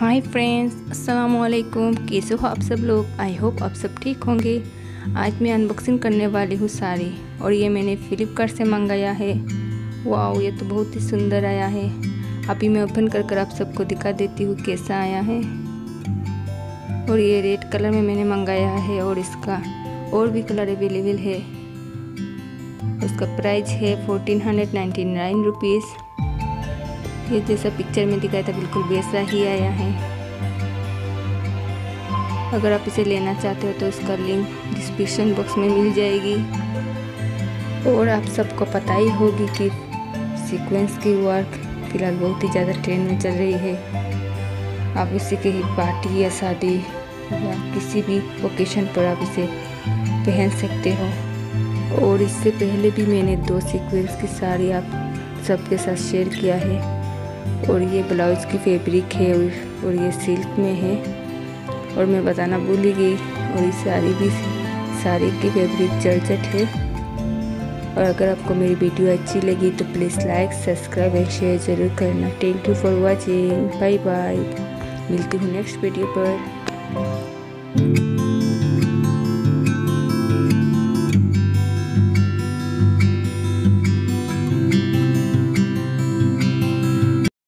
Hi friends अस्सलाम वालेकुम कैसे हो आप सब लोग? आई होप आप सब ठीक होंगे। आज मैं अनबॉक्सिंग करने वाली हूँ साड़ी और ये मैंने फ्लिपकार्ट से मंगाया है। वाह ये तो बहुत ही सुंदर आया है। अभी मैं ओपन कर कर आप सबको दिखा देती हूँ कैसा आया है। और ये रेड कलर में मैंने मंगाया है और इसका और भी कलर अवेलेबल है। उसका प्राइस है fourteen hundred ninety nine rupees ये जैसा पिक्चर में दिखाया था, बिल्कुल वैसा ही आया है। अगर आप इसे लेना चाहते हो तो इसका लिंक डिस्क्रिप्शन बॉक्स में मिल जाएगी। और आप सबको पता ही होगी कि सीक्वेंस की वर्क फ़िलहाल बहुत ही ज़्यादा ट्रेंड में चल रही है। आप इसे कहीं पार्टी या शादी या किसी भी ओकेशन पर आप इसे पहन सकते हो। और इससे पहले भी मैंने दो सीक्वेंस की साड़ी आप सबके साथ शेयर किया है। और ये ब्लाउज की फैब्रिक है और ये सिल्क में है। और मैं बताना भूल ही गई, और ये साड़ी भी साड़ी की फैब्रिक जर्जट है। और अगर आपको मेरी वीडियो अच्छी लगी तो please like, subscribe and share ज़रूर करना। Thank you for watching bye bye मिलती हूँ नेक्स्ट वीडियो पर।